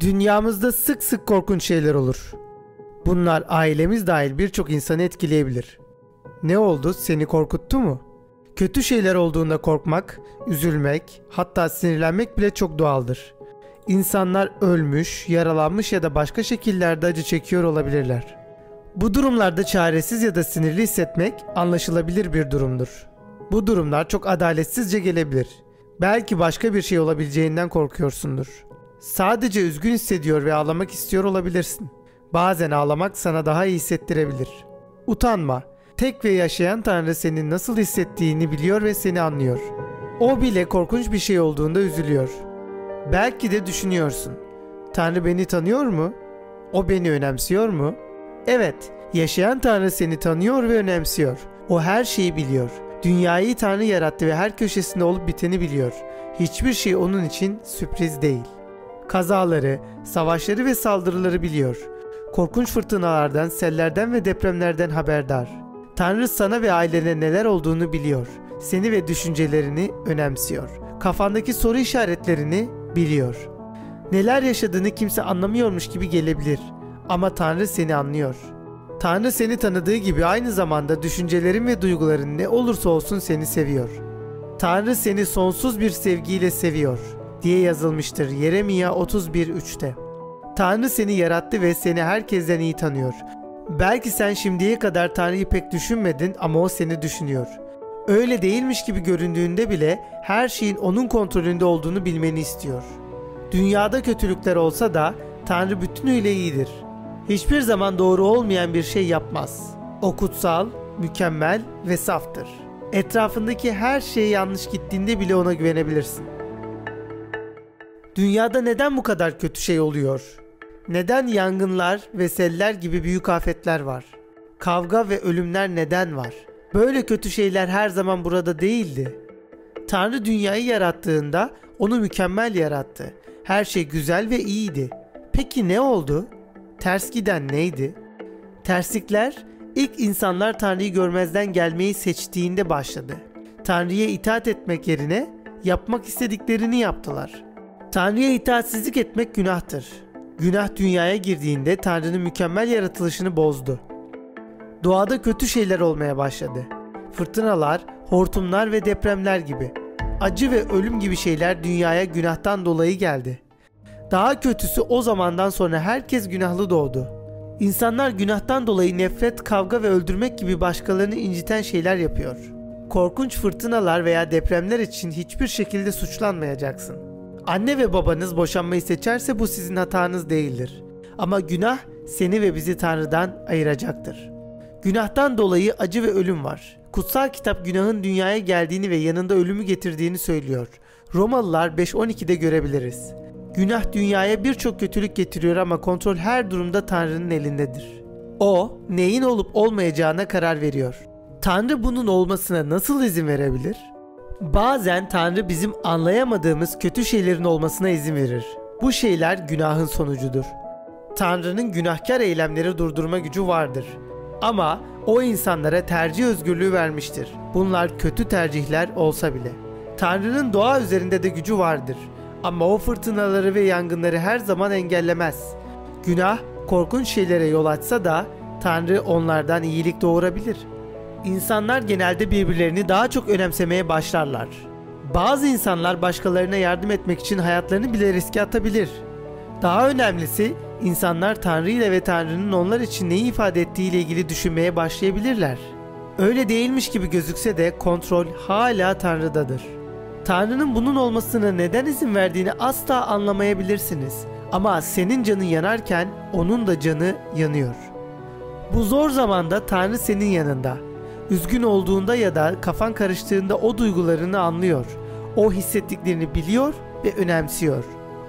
Dünyamızda sık sık korkunç şeyler olur. Bunlar ailemiz dahil birçok insanı etkileyebilir. Ne oldu? Seni korkuttu mu? Kötü şeyler olduğunda korkmak, üzülmek, hatta sinirlenmek bile çok doğaldır. İnsanlar ölmüş, yaralanmış ya da başka şekillerde acı çekiyor olabilirler. Bu durumlarda çaresiz ya da sinirli hissetmek anlaşılabilir bir durumdur. Bu durumlar çok adaletsizce gelebilir. Belki başka bir şey olabileceğinden korkuyorsundur. Sadece üzgün hissediyor ve ağlamak istiyor olabilirsin. Bazen ağlamak sana daha iyi hissettirebilir. Utanma. Tek ve yaşayan Tanrı senin nasıl hissettiğini biliyor ve seni anlıyor. O bile korkunç bir şey olduğunda üzülüyor. Belki de düşünüyorsun. Tanrı beni tanıyor mu? O beni önemsiyor mu? Evet, yaşayan Tanrı seni tanıyor ve önemsiyor. O her şeyi biliyor. Dünyayı Tanrı yarattı ve her köşesinde olup biteni biliyor. Hiçbir şey onun için sürpriz değil. Kazaları, savaşları ve saldırıları biliyor. Korkunç fırtınalardan, sellerden ve depremlerden haberdar. Tanrı sana ve ailene neler olduğunu biliyor. Seni ve düşüncelerini önemsiyor. Kafandaki soru işaretlerini biliyor. Neler yaşadığını kimse anlamıyormuş gibi gelebilir ama Tanrı seni anlıyor. Tanrı seni tanıdığı gibi aynı zamanda düşüncelerin ve duyguların ne olursa olsun seni seviyor. Tanrı seni sonsuz bir sevgiyle seviyor diye yazılmıştır Yeremia 31.3'te. Tanrı seni yarattı ve seni herkesten iyi tanıyor. Belki sen şimdiye kadar Tanrı'yı pek düşünmedin ama o seni düşünüyor. Öyle değilmiş gibi göründüğünde bile her şeyin onun kontrolünde olduğunu bilmeni istiyor. Dünyada kötülükler olsa da Tanrı bütünüyle iyidir. Hiçbir zaman doğru olmayan bir şey yapmaz. O kutsal, mükemmel ve saftır. Etrafındaki her şey yanlış gittiğinde bile ona güvenebilirsin. Dünyada neden bu kadar kötü şey oluyor? Neden yangınlar ve seller gibi büyük afetler var? Kavga ve ölümler neden var? Böyle kötü şeyler her zaman burada değildi. Tanrı dünyayı yarattığında onu mükemmel yarattı. Her şey güzel ve iyiydi. Peki ne oldu? Ters giden neydi? Terslikler ilk insanlar Tanrı'yı görmezden gelmeyi seçtiğinde başladı. Tanrı'ya itaat etmek yerine yapmak istediklerini yaptılar. Tanrı'ya itaatsizlik etmek günahtır. Günah dünyaya girdiğinde Tanrı'nın mükemmel yaratılışını bozdu. Doğada kötü şeyler olmaya başladı. Fırtınalar, hortumlar ve depremler gibi. Acı ve ölüm gibi şeyler dünyaya günahtan dolayı geldi. Daha kötüsü o zamandan sonra herkes günahlı doğdu. İnsanlar günahtan dolayı nefret, kavga ve öldürmek gibi başkalarını inciten şeyler yapıyor. Korkunç fırtınalar veya depremler için hiçbir şekilde suçlanmayacaksın. Anne ve babanız boşanmayı seçerse bu sizin hatanız değildir. Ama günah seni ve bizi Tanrı'dan ayıracaktır. Günahtan dolayı acı ve ölüm var. Kutsal kitap günahın dünyaya geldiğini ve yanında ölümü getirdiğini söylüyor. Romalılar 5.12'de görebiliriz. Günah dünyaya birçok kötülük getiriyor ama kontrol her durumda Tanrı'nın elindedir. O, neyin olup olmayacağına karar veriyor. Tanrı bunun olmasına nasıl izin verebilir? Bazen Tanrı bizim anlayamadığımız kötü şeylerin olmasına izin verir. Bu şeyler günahın sonucudur. Tanrı'nın günahkar eylemleri durdurma gücü vardır. Ama o insanlara tercih özgürlüğü vermiştir. Bunlar kötü tercihler olsa bile. Tanrı'nın doğa üzerinde de gücü vardır. Ama o fırtınaları ve yangınları her zaman engellemez. Günah korkunç şeylere yol açsa da Tanrı onlardan iyilik doğurabilir. İnsanlar genelde birbirlerini daha çok önemsemeye başlarlar. Bazı insanlar başkalarına yardım etmek için hayatlarını bile riske atabilir. Daha önemlisi insanlar Tanrı ile ve Tanrı'nın onlar için neyi ifade ettiği ile ilgili düşünmeye başlayabilirler. Öyle değilmiş gibi gözükse de kontrol hala Tanrı'dadır. Tanrı'nın bunun olmasına neden izin verdiğini asla anlamayabilirsiniz. Ama senin canın yanarken onun da canı yanıyor. Bu zor zamanda Tanrı senin yanında. Üzgün olduğunda ya da kafan karıştığında o duygularını anlıyor. O hissettiklerini biliyor ve önemsiyor.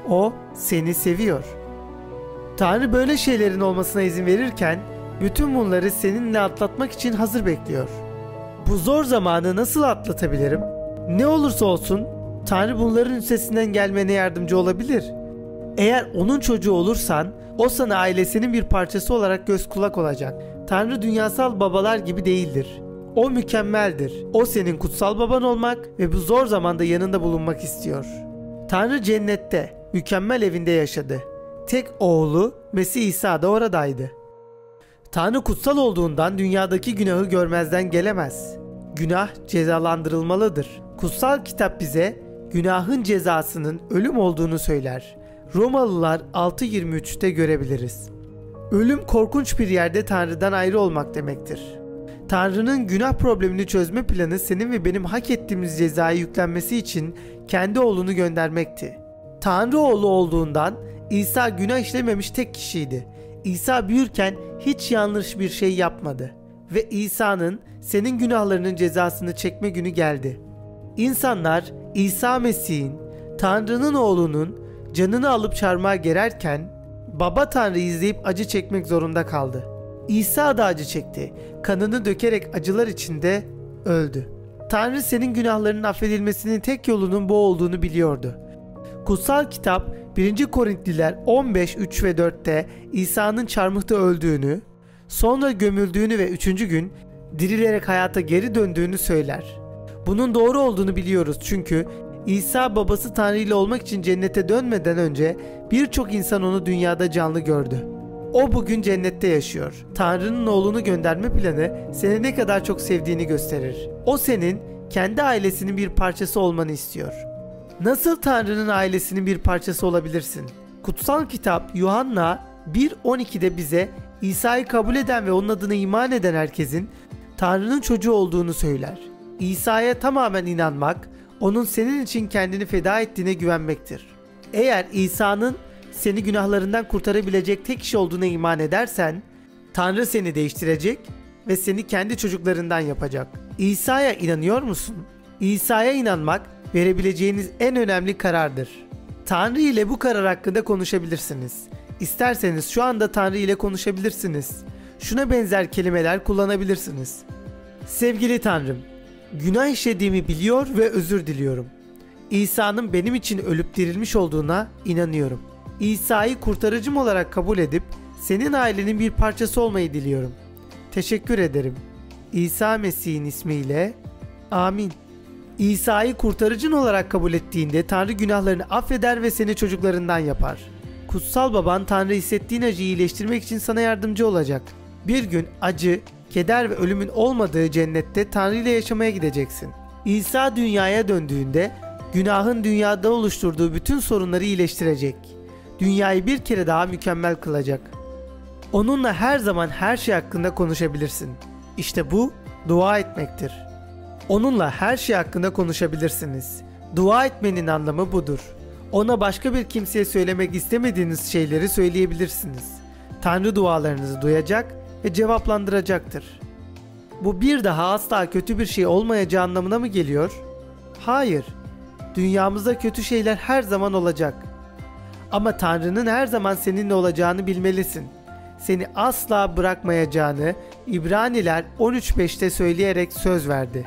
O seni seviyor. Tanrı böyle şeylerin olmasına izin verirken bütün bunları seninle atlatmak için hazır bekliyor. Bu zor zamanı nasıl atlatabilirim? Ne olursa olsun Tanrı bunların üstesinden gelmene yardımcı olabilir. Eğer onun çocuğu olursan o sana ailesinin bir parçası olarak göz kulak olacak. Tanrı dünyasal babalar gibi değildir. O mükemmeldir. O senin kutsal baban olmak ve bu zor zamanda yanında bulunmak istiyor. Tanrı cennette, mükemmel evinde yaşadı. tek oğlu Mesih İsa da oradaydı. Tanrı kutsal olduğundan dünyadaki günahı görmezden gelemez. Günah cezalandırılmalıdır. Kutsal kitap bize günahın cezasının ölüm olduğunu söyler. Romalılar 6.23'te görebiliriz. Ölüm korkunç bir yerde Tanrı'dan ayrı olmak demektir. Tanrı'nın günah problemini çözme planı senin ve benim hak ettiğimiz cezayı yüklenmesi için kendi oğlunu göndermekti. Tanrı oğlu olduğundan İsa günah işlememiş tek kişiydi. İsa büyürken hiç yanlış bir şey yapmadı ve İsa'nın senin günahlarının cezasını çekme günü geldi. İnsanlar İsa Mesih'in Tanrı'nın oğlunun canını alıp çarmıha gererken Baba Tanrı izleyip acı çekmek zorunda kaldı. İsa da acı çekti. Kanını dökerek acılar içinde öldü. Tanrı senin günahlarının affedilmesinin tek yolunun bu olduğunu biliyordu. Kutsal kitap 1. Korintliler 15, 3 ve 4'te İsa'nın çarmıhta öldüğünü, sonra gömüldüğünü ve üçüncü gün dirilerek hayata geri döndüğünü söyler. Bunun doğru olduğunu biliyoruz çünkü İsa babası Tanrı ile olmak için cennete dönmeden önce birçok insan onu dünyada canlı gördü. O bugün cennette yaşıyor. Tanrı'nın oğlunu gönderme planı seni ne kadar çok sevdiğini gösterir. O senin kendi ailesinin bir parçası olmanı istiyor. Nasıl Tanrı'nın ailesinin bir parçası olabilirsin? Kutsal kitap Yuhanna 1.12'de bize İsa'yı kabul eden ve onun adına iman eden herkesin Tanrı'nın çocuğu olduğunu söyler. İsa'ya tamamen inanmak, onun senin için kendini feda ettiğine güvenmektir. Eğer İsa'nın seni günahlarından kurtarabilecek tek kişi olduğuna iman edersen, Tanrı seni değiştirecek ve seni kendi çocuklarından yapacak. İsa'ya inanıyor musun? İsa'ya inanmak verebileceğiniz en önemli karardır. Tanrı ile bu karar hakkında konuşabilirsiniz. İsterseniz şu anda Tanrı ile konuşabilirsiniz. Şuna benzer kelimeler kullanabilirsiniz. Sevgili Tanrım, günah işlediğimi biliyor ve özür diliyorum. İsa'nın benim için ölüp dirilmiş olduğuna inanıyorum. İsa'yı kurtarıcım olarak kabul edip senin ailenin bir parçası olmayı diliyorum. Teşekkür ederim. İsa Mesih'in ismiyle amin. İsa'yı kurtarıcın olarak kabul ettiğinde Tanrı günahlarını affeder ve seni çocuklarından yapar. Kutsal baban Tanrı hissettiğin acıyı iyileştirmek için sana yardımcı olacak. Bir gün acı, keder ve ölümün olmadığı cennette Tanrı ile yaşamaya gideceksin. İsa dünyaya döndüğünde günahın dünyada oluşturduğu bütün sorunları iyileştirecek. Dünyayı bir kere daha mükemmel kılacak. Onunla her zaman her şey hakkında konuşabilirsin. İşte bu dua etmektir. Onunla her şey hakkında konuşabilirsiniz. Dua etmenin anlamı budur. Ona başka bir kimseye söylemek istemediğiniz şeyleri söyleyebilirsiniz. Tanrı dualarınızı duyacak ve cevaplandıracaktır. Bu bir daha asla kötü bir şey olmayacağı anlamına mı geliyor? Hayır. Dünyamızda kötü şeyler her zaman olacak. Ama Tanrı'nın her zaman seninle olacağını bilmelisin. Seni asla bırakmayacağını İbraniler 13.5'te söyleyerek söz verdi.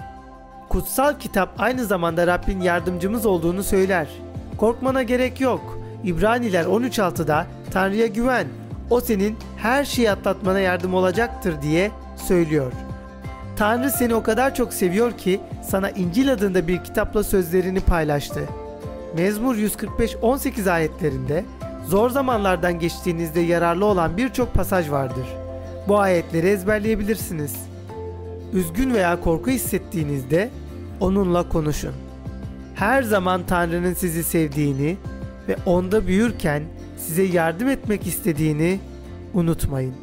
Kutsal kitap aynı zamanda Rabbin yardımcımız olduğunu söyler. Korkmana gerek yok. İbraniler 13.6'da Tanrı'ya güven. O senin her şeyi atlatmana yardım olacaktır diye söylüyor. Tanrı seni o kadar çok seviyor ki sana İncil adında bir kitapla sözlerini paylaştı. Mezmur 145-18 ayetlerinde zor zamanlardan geçtiğinizde yararlı olan birçok pasaj vardır. Bu ayetleri ezberleyebilirsiniz. Üzgün veya korku hissettiğinizde onunla konuşun. Her zaman Tanrı'nın sizi sevdiğini ve onda büyürken size yardım etmek istediğini unutmayın.